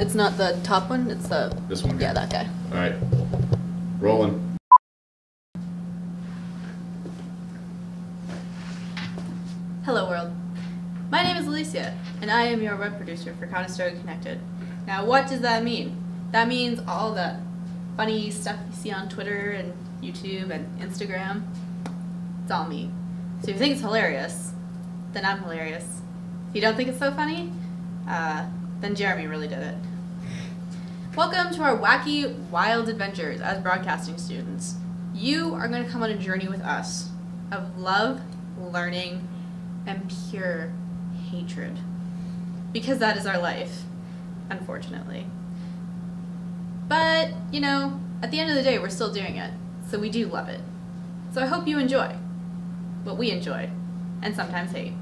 It's not the top one, it's the. This one? Yeah, that guy. All right. Rolling. Hello, world. My name is Alicia, and I am your web producer for Conestoga Connected. Now, what does that mean? That means all the funny stuff you see on Twitter and YouTube and Instagram. It's all me. So if you think it's hilarious, then I'm hilarious. If you don't think it's so funny, uh, then Jeremy really did it. Welcome to our wacky, wild adventures as broadcasting students. You are going to come on a journey with us of love, learning, and pure hatred. Because that is our life, unfortunately. But, you know, at the end of the day, we're still doing it, so we do love it. So I hope you enjoy what we enjoy, and sometimes hate,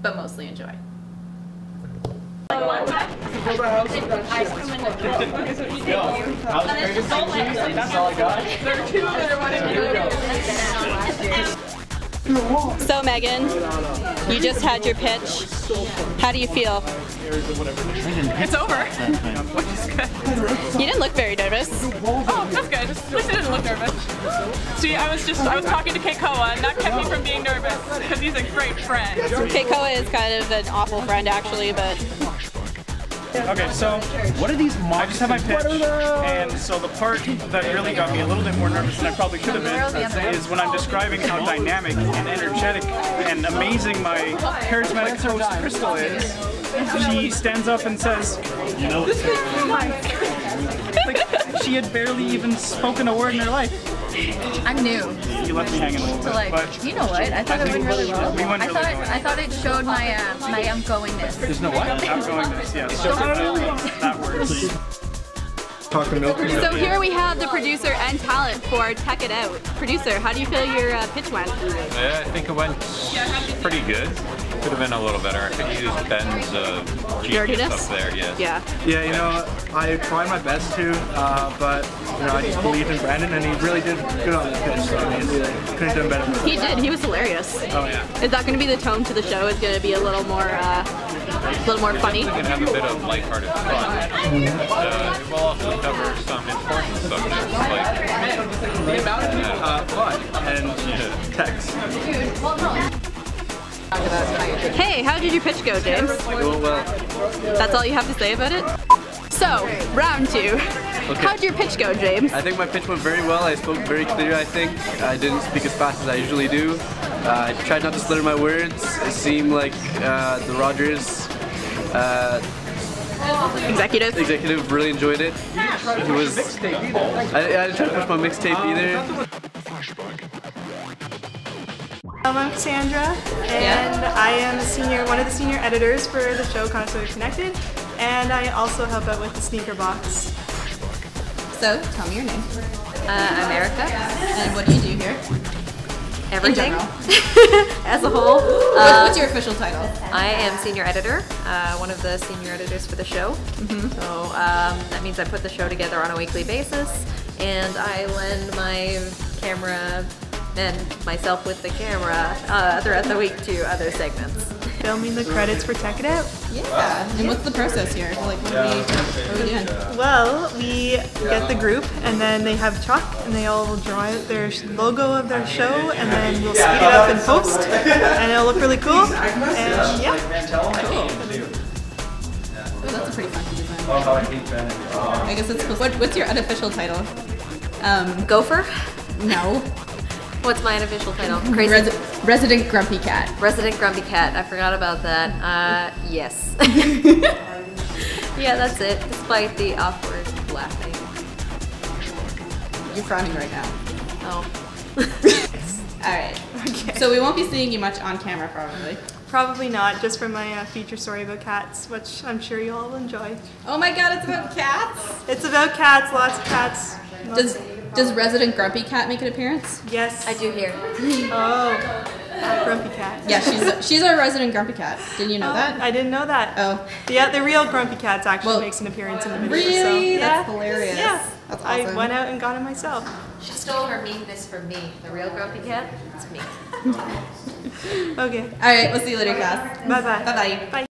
but mostly enjoy. So Megan, you just had your pitch. How do you feel? It's over. Which is good. You didn't look very nervous. Oh, that's good. At least I didn't look nervous. See, I was just, I was talking to Keikoa, and that kept me from being nervous, because he's a great friend. Keikoa is kind of an awful friend actually, but Okay, so What are these I just have my pitch, and so the part that really got me a little bit more nervous than I probably could have been is when I'm describing how dynamic and energetic and amazing my charismatic host Crystal is. She stands up and says, "You know, like she had barely even spoken a word in her life." I'm new. You left me hanging a little So bit, like, but you know what? I thought I it went think really well. we went I thought well. I thought it showed my uh, my outgoingness. There's no what? outgoingness, yes, that word. so here we have the producer and talent for Tech It Out. Producer, how do you feel your uh, pitch went? Yeah, I think it went pretty good. Could have been a little better. I could use Ben's uh, genius Dirtiness? up there. Yes. Yeah. Yeah, you know, I tried my best to, uh, but you know, I just believed in Brandon, and he really did good on the pitch. So I mean, couldn't have done better. He did. He was hilarious. Oh yeah. Is that going to be the tone to the show? Is going to be a little more, uh, a little more funny? We can have a bit of lighthearted fun. And, uh, it will also cover some important subjects like the mountain. Uh, fun and text. Hey, how did your pitch go, James? That's all you have to say about it? So, round two. How'd your pitch go, James? I think my pitch went very well. I spoke very clear, I think. I didn't speak as fast as I usually do. Uh, I tried not to slur my words. It seemed like uh, the Rogers uh, Executive? executive really enjoyed it. He was. I, I didn't try to push my mixtape either. I'm Sandra, and I am a senior, one of the senior editors for the show Conestoga Connected, and I also help out with the sneaker box. So, tell me your name. Uh, I'm Erica. And what do you do here? Everything. As a whole, uh, What's your official title? I am senior editor, uh, one of the senior editors for the show. So um, that means I put the show together on a weekly basis, and I lend my camera and myself with the camera uh, throughout the week to other segments. Filming the credits for Tech It Out. Yeah. And what's the process here? Like, what are we, what are we doing? Well, we get the group, and then they have chalk, and they all draw out their logo of their show, and then we'll speed it up in post, and it'll look really cool. And yeah, Cool. Oh, that's a pretty funky design. I guess it's supposed what, What's your unofficial title? Um, Gopher? no. What's my unofficial title? Crazy Resi- Resident Grumpy Cat. Resident Grumpy Cat. I forgot about that. Uh, yes. yeah, that's it. Despite the awkward laughing. You're frowning right now. Oh. Alright. okay. So we won't be seeing you much on camera, probably. Probably not, just for my uh, feature story about cats, which I'm sure you all will enjoy. Oh my god, it's about cats! It's about cats, lots of cats. Does does Resident Grumpy Cat make an appearance? Yes. I do hear. Oh, uh, grumpy cat. Yeah, she's she's our resident Grumpy Cat. Didn't you know that? I didn't know that. Oh. Yeah, the real grumpy cats actually Well, makes an appearance in the video. Really? So, yeah. That's hilarious. Yeah. That's I went out and got it myself. She stole her meanness from me. The real grumpy cat? It's me. Okay. Alright, we'll see you later, class. Bye bye. Bye bye. Bye.